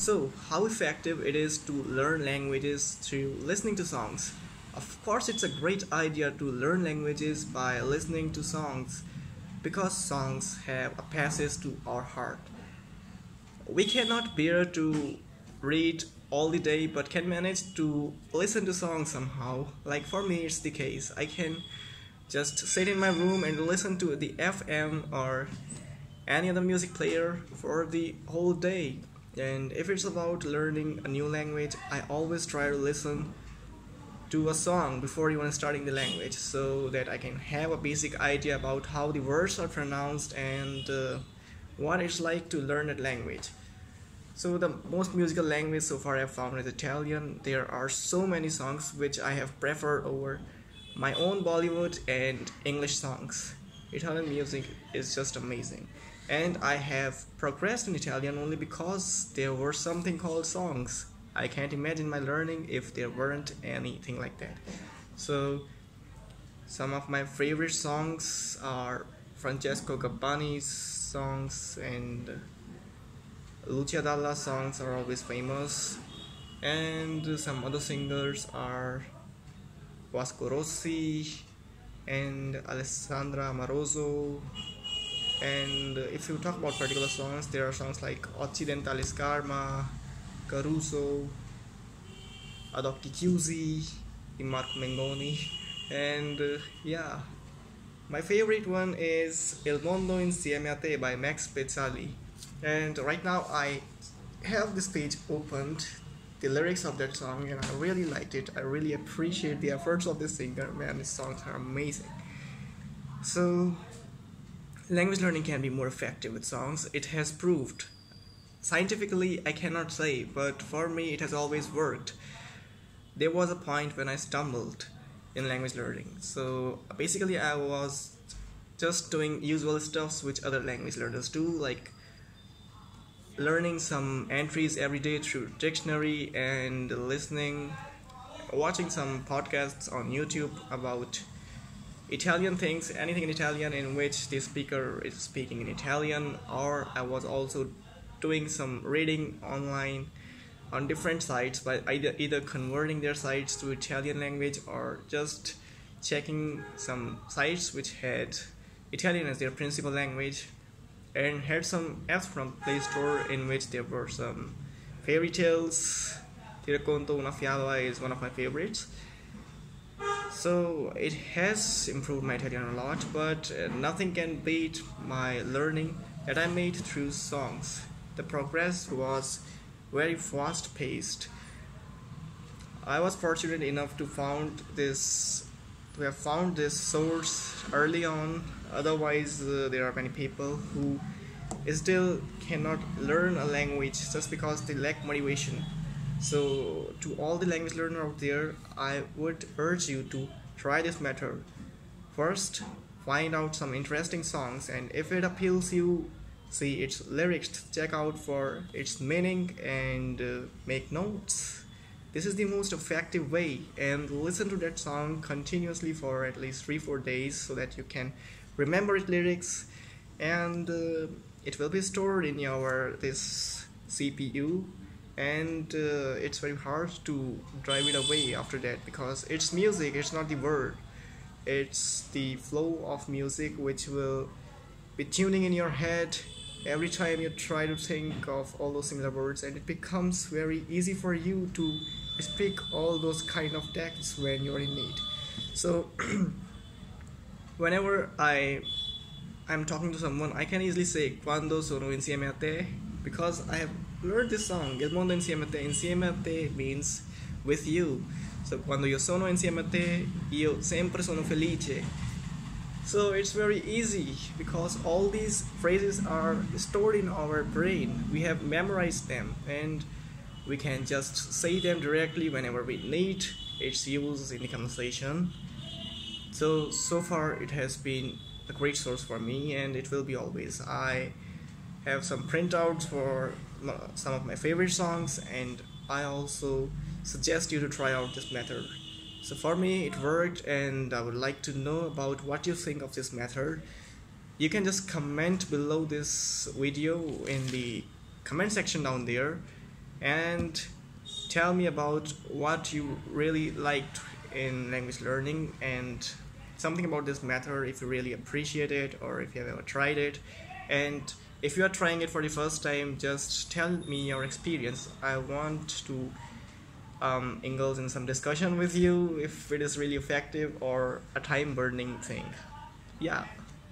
So, how effective it is to learn languages through listening to songs? Of course, it's a great idea to learn languages by listening to songs because songs have a passage to our heart. We cannot bear to read all the day but can manage to listen to songs somehow. Like for me, it's the case. I can just sit in my room and listen to the FM or any other music player for the whole day. And if it's about learning a new language, I always try to listen to a song before even starting the language so that I can have a basic idea about how the words are pronounced and uh, what it's like to learn that language. So the most musical language so far I've found is Italian. There are so many songs which I have preferred over my own Bollywood and English songs. Italian music is just amazing. And I have progressed in Italian only because there were something called songs. I can't imagine my learning if there weren't anything like that. So some of my favorite songs are Francesco Gabbani's songs and Lucio Dalla songs are always famous and some other singers are Vasco Rossi and Alessandra Amoroso and if you talk about particular songs there are songs like Occidentali's Karma Caruso Ad Occhi Chiusi Marco Mengoni and uh, yeah my favorite one is Il Mondo Insieme a Te by Max Pezzali and right now I have this page opened the lyrics of that song and I really liked it. I really appreciate the efforts of this singer. Man, these songs are amazing. So, language learning can be more effective with songs. It has proved. Scientifically, I cannot say, but for me, it has always worked. There was a point when I stumbled in language learning. So, basically, I was just doing usual stuffs which other language learners do, like learning some entries every day through dictionary and listening watching some podcasts on youtube about italian things anything in italian in which the speaker is speaking in italian or i was also doing some reading online on different sites by either either converting their sites to italian language or just checking some sites which had italian as their principal language and had some apps from Play Store in which there were some fairy tales. Ti racconto una fiaba is one of my favorites. So it has improved my Italian a lot, but uh, nothing can beat my learning that I made through songs. The progress was very fast paced. I was fortunate enough to found this to have found this source early on otherwise uh, there are many people who still cannot learn a language just because they lack motivation so to all the language learner out there i would urge you to try this method. First find out some interesting songs and if it appeals you see its lyrics check out for its meaning and uh, make notes. This is the most effective way and listen to that song continuously for at least 3-4 days so that you can remember its lyrics and uh, it will be stored in your this CPU and uh, it's very hard to drive it away after that because it's music it's not the word. It's the flow of music which will be tuning in your head every time you try to think of all those similar words. And it becomes very easy for you to speak all those kind of texts when you're in need. So whenever I I'm talking to someone, I can easily say cuando sono insieme a te because I have learned this song. Il Mondo a te. Means with you. So quando io sono insieme a te, io sempre sono felice. So it's very easy because all these phrases are stored in our brain. We have memorized them and we can just say them directly whenever we need its used in the conversation so so far it has been a great source for me and it will be always i have some printouts for some of my favorite songs and i also suggest you to try out this method. So for me it worked and i would like to know about what you think of this method. You can just comment below this video in the comment section down there and tell me about what you really liked in language learning and something about this method if you really appreciate it or if you have ever tried it and if you are trying it for the first time just tell me your experience. I want to um, indulge in some discussion with you if it is really effective or a time burning thing. Yeah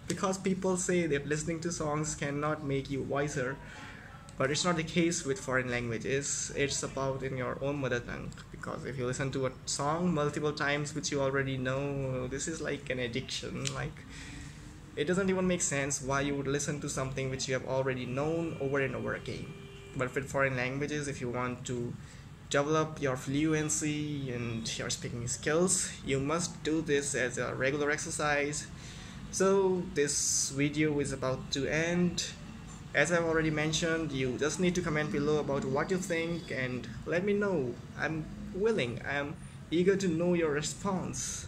because people say that listening to songs cannot make you wiser but it's not the case with foreign languages. It's about in your own mother tongue because if you listen to a song multiple times which you already know this is like an addiction like it doesn't even make sense why you would listen to something which you have already known over and over again. But with foreign languages if you want to develop your fluency and your speaking skills you must do this as a regular exercise. So this video is about to end. As I've already mentioned you just need to comment below about what you think and let me know. I'm willing. I'm eager to know your response